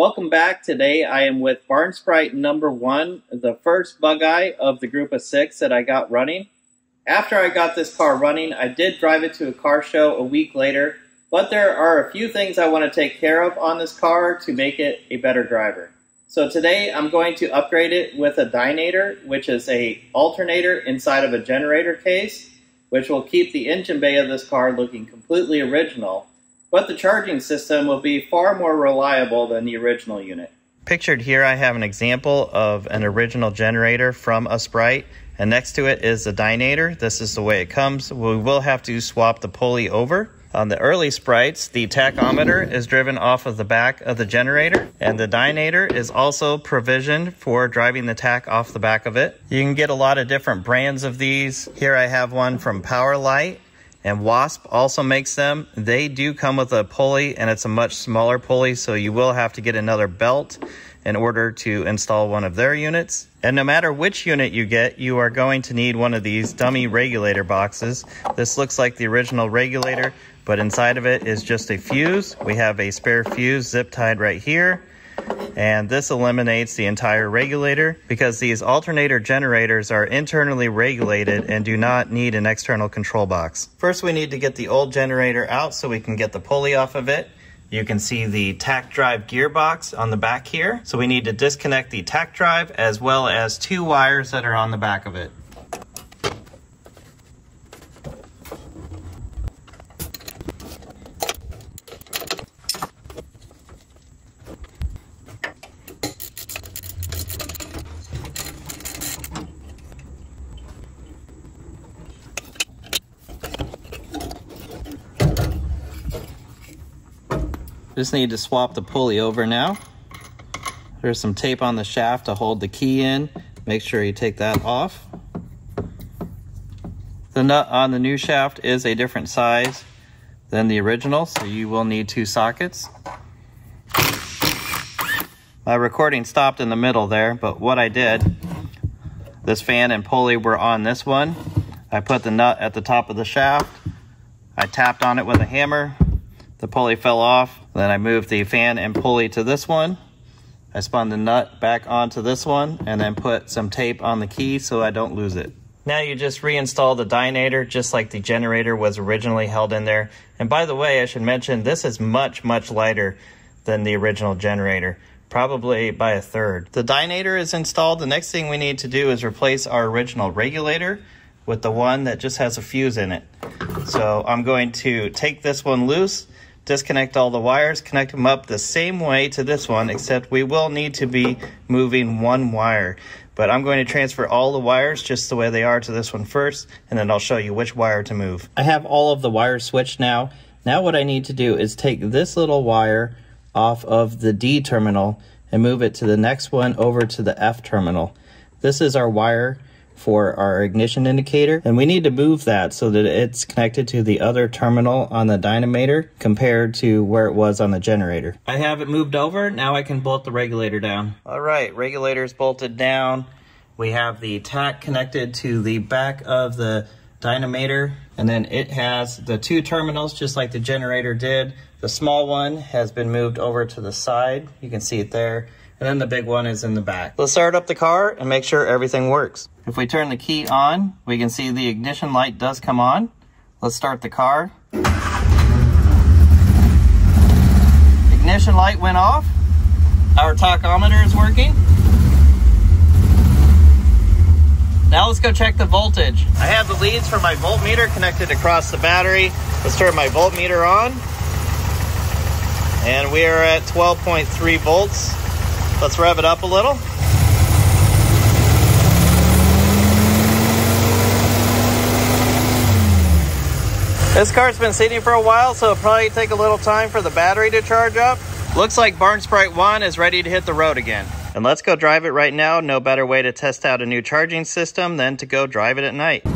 Welcome back. Today I am with Barn Sprite number one, the first bug eye of the group of six that I got running. After I got this car running, I did drive it to a car show a week later, but there are a few things I want to take care of on this car to make it a better driver. So today I'm going to upgrade it with a dynamator, which is a alternator inside of a generator case, which will keep the engine bay of this car looking completely original but the charging system will be far more reliable than the original unit. Pictured here I have an example of an original generator from a Sprite and next to it is the dynamator. This is the way it comes. We will have to swap the pulley over. On the early Sprites, the tachometer is driven off of the back of the generator, and the dynamator is also provisioned for driving the tach off the back of it. You can get a lot of different brands of these. Here I have one from Powerlite, and WOSP also makes them. They do come with a pulley and it's a much smaller pulley, so you will have to get another belt in order to install one of their units. And no matter which unit you get, you are going to need one of these dummy regulator boxes. This looks like the original regulator, but inside of it is just a fuse. We have a spare fuse zip tied right here and this eliminates the entire regulator because these alternator generators are internally regulated and do not need an external control box. First we need to get the old generator out so we can get the pulley off of it. You can see the tach drive gearbox on the back here. So we need to disconnect the tach drive as well as two wires that are on the back of it. Just need to swap the pulley over now. There's some tape on the shaft to hold the key in. Make sure you take that off. The nut on the new shaft is a different size than the original, so you will need two sockets. My recording stopped in the middle there, but what I did, this fan and pulley were on this one. I put the nut at the top of the shaft. I tapped on it with a hammer, the pulley fell off. Then I moved the fan and pulley to this one. I spun the nut back onto this one and then put some tape on the key so I don't lose it. Now you just reinstall the dynamator just like the generator was originally held in there. And by the way, I should mention this is much, much lighter than the original generator, probably by a third. The dynamator is installed. The next thing we need to do is replace our original regulator with the one that just has a fuse in it. So I'm going to take this one loose disconnect all the wires, connect them up the same way to this one, except we will need to be moving one wire. But I'm going to transfer all the wires just the way they are to this one first, and then I'll show you which wire to move. I have all of the wires switched now. Now what I need to do is take this little wire off of the D terminal and move it to the next one over to the F terminal. This is our wire for our ignition indicator and we need to move that so that it's connected to the other terminal on the dynamator compared to where it was on the generator. I have it moved over, now I can bolt the regulator down. All right, regulator's bolted down. We have the tach connected to the back of the dynamator and then it has the two terminals just like the generator did. The small one has been moved over to the side. You can see it there and then the big one is in the back. Let's start up the car and make sure everything works. If we turn the key on, we can see the ignition light does come on. Let's start the car. Ignition light went off. Our tachometer is working. Now let's go check the voltage. I have the leads for my voltmeter connected across the battery. Let's turn my voltmeter on. And we are at 12.3 volts. Let's rev it up a little. This car's been sitting for a while, so it'll probably take a little time for the battery to charge up. Looks like Barn Sprite 1 is ready to hit the road again. And let's go drive it right now. No better way to test out a new charging system than to go drive it at night.